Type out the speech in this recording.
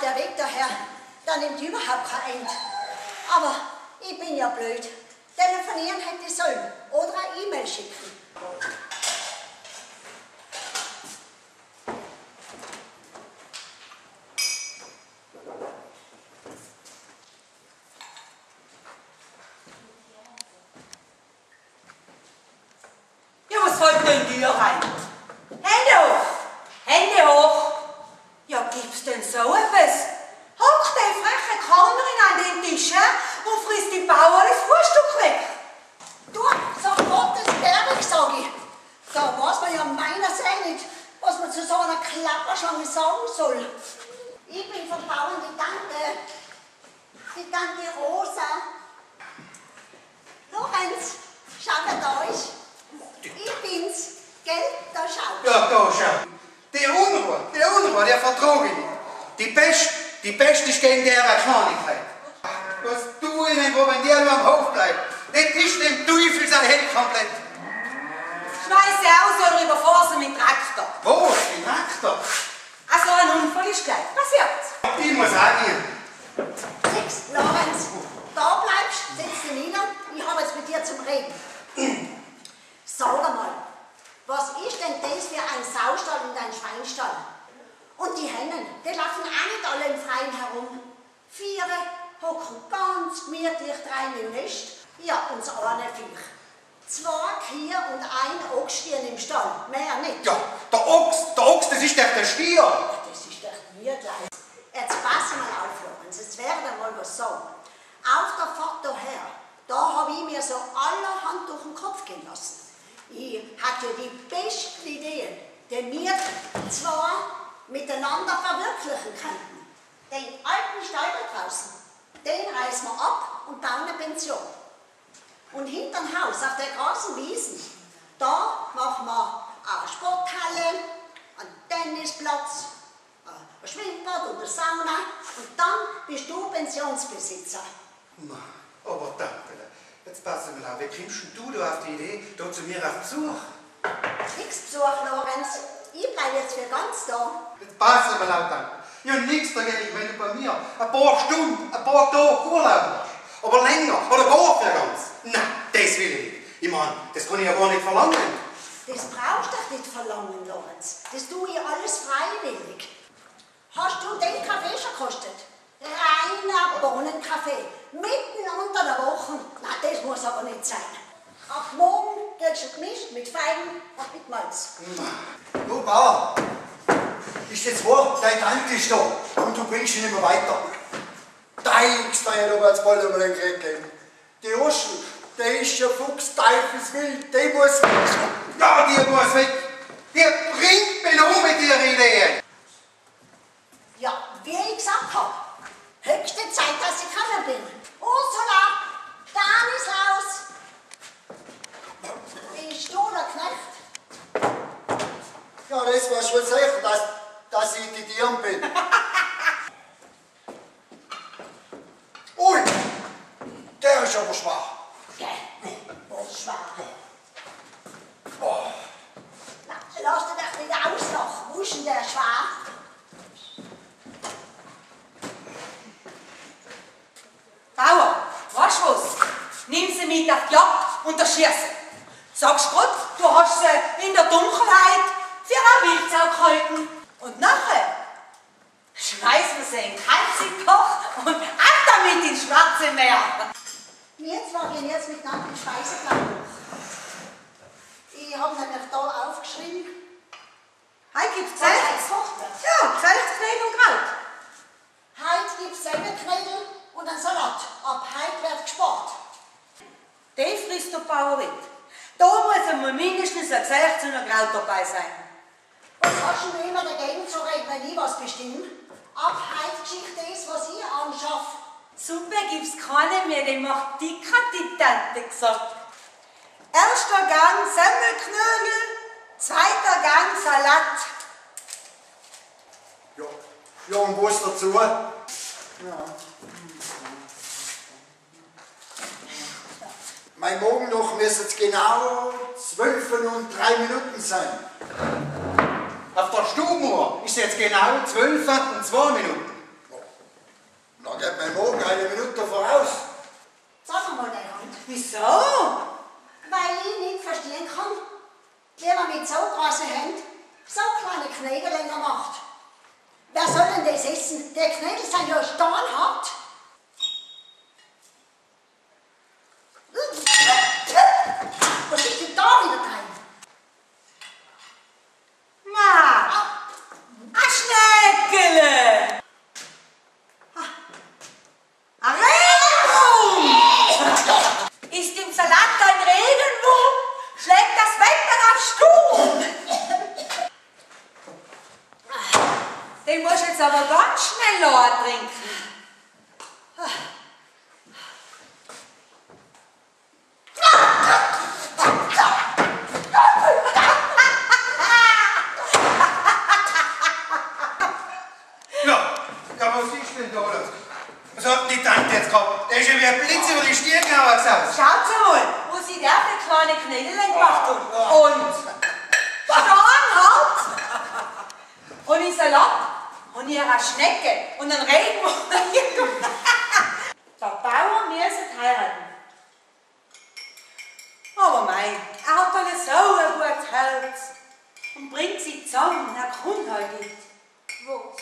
der Weg daher, da nimmt überhaupt kein Ende. Aber ich bin ja blöd. Telefonieren hätte ich sollen oder eine E-Mail schicken. Ja, was fällt denn in die Tür rein? Hände hoch! Hände hoch! Ja, gibt's denn so etwas? Hockt die freche Kellnerin an den Tisch hä, und frisst die Bauern das Frühstück weg. Du, sag Gottes Berg, sag ich. Da weiß man ja meiner Seele nicht, was einer Klapperschlange sagen soll. Ich bin von Bauern die Tante. Die Tante Rosa. Lorenz, schau wer da ist. Ich bin's. Gell? Da schau. Ja, da schau. Der Unruhe, der Unruhe, der vertrage nicht. Die Pest, die Pest ist gegen deren Kleinigkeit. Was du ihnen, wo wenn der nur am Hof bleibt, das ist dem Teufel sein Held komplett. Schmeiß sie aus oder überfahr sie mit Traktor. Wo? Die Traktor? Also ein Unfall ist gleich passiert. Ich muss auch gehen. Nix, Lorenz. Da bleibst, setz dich nieder. Ich dir zum Reden. Sag mal, was ist denn das für ein Saustall und ein Schweinstall? Und die Hennen, die laufen auch nicht alle im Freien herum. Viere hocken ganz gemütlich rein im Nest. Ja, und das eine Viech. Zwei Kühe und ein Ochsstier im Stall, mehr nicht. Ja, der Ochs, der Ochs, das ist doch der Stier. Das ist echt mir gleich. Jetzt pass mal auf, Lorenz, jetzt werde mal was sagen. Auf der Fahrt daher, da habe ich mir so allerhand durch den Kopf gehen lassen. Ich hatte die besten Ideen, die wir zwei miteinander verwirklichen könnten. Den alten Stall da draußen, den reißen wir ab und bauen eine Pension. Und hinterm Haus, auf der großen Wiesen, da machen wir eine Sporthalle, einen Tennisplatz, ein Schwimmbad und eine Sauna und dann bist du Pensionsbesitzer. Aber Tante, jetzt pass mal auf, wie kommst du da auf die Idee, da zu mir auf Besuch? Nix Besuch, Lorenz. Ich bleibe jetzt für ganz da. Jetzt pass mal auf. Ich habe nichts dagegen, wenn du bei mir ein paar Stunden, ein paar Tage Urlaub machst. Aber länger oder gar für ganz. Nein, das will ich nicht. Ich meine, das kann ich ja gar nicht verlangen. Das brauchst du nicht verlangen, Lorenz. Das tue ich alles freiwillig. Hast du den Kaffee schon gekostet? Reiner Bohnenkaffee. Mitten unter der Woche. Nein, das muss aber nicht sein. Ab morgen kriegst du gemischt mit Feigen und mit Malz. Du Bauer, ist jetzt wahr, dein Tante ist da und du bringst ihn immer weiter. Da liegst du ja noch als bald einmal einen Krieg geben. Die Oschel, der ist ja Fuchs, Teufelswild, die muss Ja, die muss weg. Die bringt mich um mit ihren Ideen. Ja, wie ich gesagt habe, höchste Zeit, dass ich gekommen bin. Ursula, Stanislaus, bist du der Knecht? Ja, das war schon sicher, dass, dass ich die Tieren bin. Ui, der ist aber schwach. Gell, was schwach. Na, lass dir doch nicht auslachen. Wo ist denn der schwach? Bauer, weißt du was? Mit auf die Jagd und erschießen. Sagst Gott, du hast sie in der Dunkelheit für ein Wildsau gehalten. Und nachher schmeißen wir sie in den Kalzigkoch und ab damit ins Schwarze Meer. Wir zwei gehen jetzt miteinander den Speiseplan durch. Ich habe nämlich da aufgeschrieben, Heute gibt's was Zelt. heute gekocht wird. Ja, Zelt, Knädel und Kraut. Heute gibt es Semmelknödel und einen Salat. Ab heute wird gespart. Den Bauer mit. Da muss einmal mindestens ein Gesicht zu einer Kraut dabei sein. Was hast du immer dagegen zu reden, wenn ich was bestimme? Ab heute geschieht das, was ich anschaffe. Suppe gibt's keine mehr, die macht dicker, die Tante gesagt. Erster Gang Semmelknödel, zweiter Gang Salat. Ja, ja und was dazu? Ja. Mein Morgenloch müsste jetzt genau zwölf und drei Minuten sein. Auf der Stubenuhr ist jetzt genau zwölf und zwei Minuten. Oh, na, geht mein Morgen eine Minute voraus. Sag mal, Leon. Wieso? Weil ich nicht verstehen kann, wie man mit so großen Händen so kleine Knägel macht. Wer soll denn das essen? Der Knägel sind ja steinhart. Jetzt aber ganz schnell leer trinken. Ja, ja, was ist denn da los? Was hat denn die Tante jetzt gehabt? Der ist ja wie ein Blitz über die Stirn gesaust. Schaut mal, wo sie der für kleine Knädelein gemacht hat. Und Steinhart. Und im Salat ich eine Schnecke und einen Regenwurm. Der Bauer muss heiraten. Aber mei, er hat alle so ein gutes Herz und bringt sie zusammen, er kommt halt nicht. Wo?